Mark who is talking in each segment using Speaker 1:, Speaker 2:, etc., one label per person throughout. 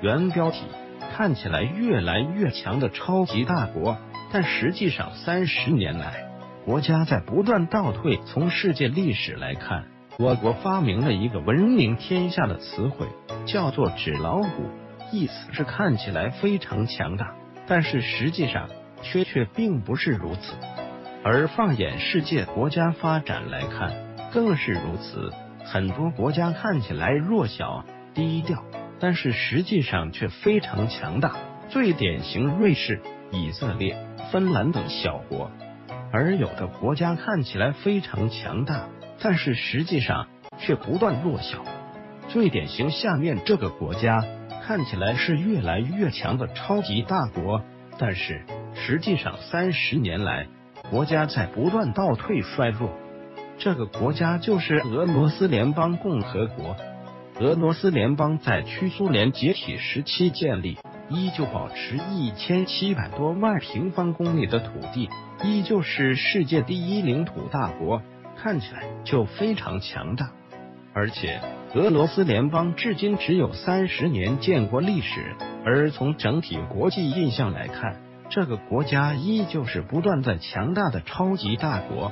Speaker 1: 原标题：看起来越来越强的超级大国，但实际上三十年来，国家在不断倒退。从世界历史来看，我国发明了一个闻名天下的词汇，叫做“纸老虎”，意思是看起来非常强大，但是实际上却却并不是如此。而放眼世界国家发展来看，更是如此。很多国家看起来弱小低调，但是实际上却非常强大。最典型，瑞士、以色列、芬兰等小国。而有的国家看起来非常强大，但是实际上却不断弱小。最典型，下面这个国家看起来是越来越强的超级大国，但是实际上三十年来。国家在不断倒退衰弱，这个国家就是俄罗斯联邦共和国。俄罗斯联邦在区苏联解体时期建立，依旧保持一千七百多万平方公里的土地，依旧是世界第一领土大国，看起来就非常强大。而且，俄罗斯联邦至今只有三十年建国历史，而从整体国际印象来看。这个国家依旧是不断在强大的超级大国，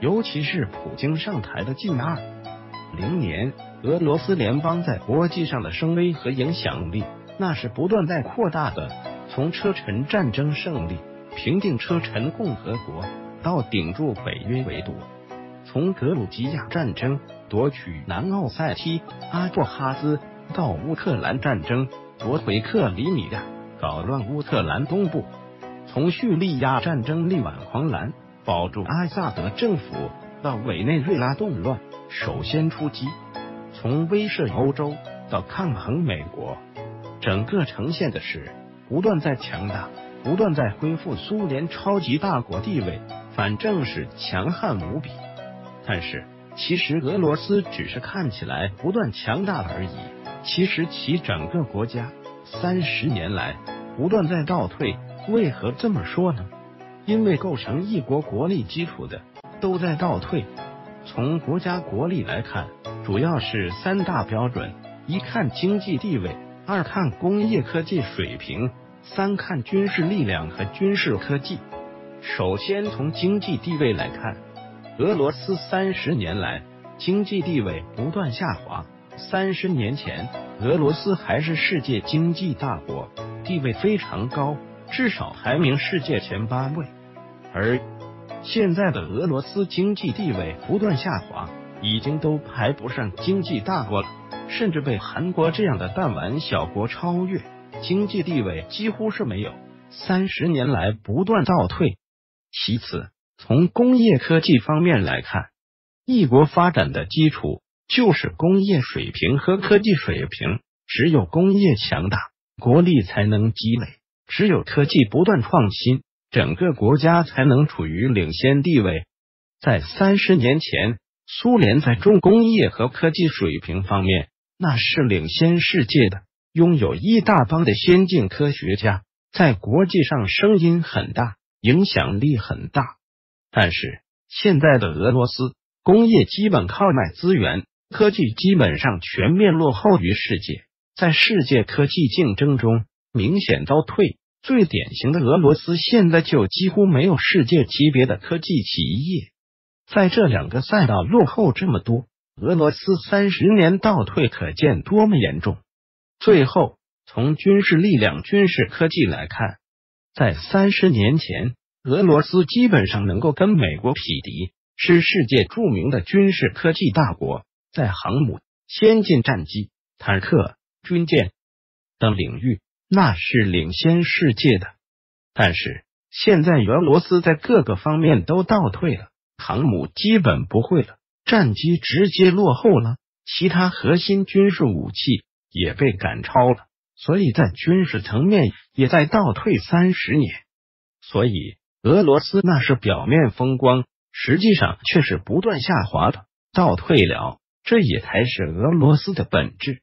Speaker 1: 尤其是普京上台的近二零年，俄罗斯联邦在国际上的声威和影响力那是不断在扩大的。从车臣战争胜利、平定车臣共和国，到顶住北约围堵；从格鲁吉亚战争夺取南奥塞梯、阿布哈兹，到乌克兰战争夺回克里米亚，搞乱乌克兰东部。从叙利亚战争力挽狂澜，保住阿萨德政府，到委内瑞拉动乱首先出击；从威慑欧洲到抗衡美国，整个呈现的是不断在强大，不断在恢复苏联超级大国地位，反正是强悍无比。但是，其实俄罗斯只是看起来不断强大而已，其实其整个国家三十年来不断在倒退。为何这么说呢？因为构成一国国力基础的都在倒退。从国家国力来看，主要是三大标准：一看经济地位，二看工业科技水平，三看军事力量和军事科技。首先从经济地位来看，俄罗斯三十年来经济地位不断下滑。三十年前，俄罗斯还是世界经济大国，地位非常高。至少排名世界前八位，而现在的俄罗斯经济地位不断下滑，已经都排不上经济大国了，甚至被韩国这样的弹丸小国超越，经济地位几乎是没有。三十年来不断倒退。其次，从工业科技方面来看，一国发展的基础就是工业水平和科技水平，只有工业强大，国力才能积累。只有科技不断创新，整个国家才能处于领先地位。在三十年前，苏联在重工业和科技水平方面那是领先世界的，拥有一大帮的先进科学家，在国际上声音很大，影响力很大。但是现在的俄罗斯，工业基本靠卖资源，科技基本上全面落后于世界，在世界科技竞争中。明显倒退，最典型的俄罗斯现在就几乎没有世界级别的科技企业，在这两个赛道落后这么多，俄罗斯三十年倒退，可见多么严重。最后，从军事力量、军事科技来看，在三十年前，俄罗斯基本上能够跟美国匹敌，是世界著名的军事科技大国，在航母、先进战机、坦克、军舰等领域。那是领先世界的，但是现在俄罗斯在各个方面都倒退了，航母基本不会了，战机直接落后了，其他核心军事武器也被赶超了，所以在军事层面也在倒退三十年。所以俄罗斯那是表面风光，实际上却是不断下滑的，倒退了。这也才是俄罗斯的本质。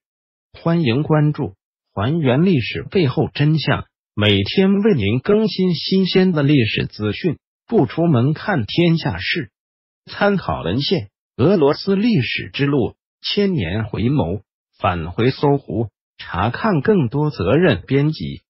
Speaker 1: 欢迎关注。还原历史背后真相，每天为您更新新鲜的历史资讯。不出门看天下事，参考文献：俄罗斯历史之路，千年回眸，返回搜狐。查看更多责任编辑。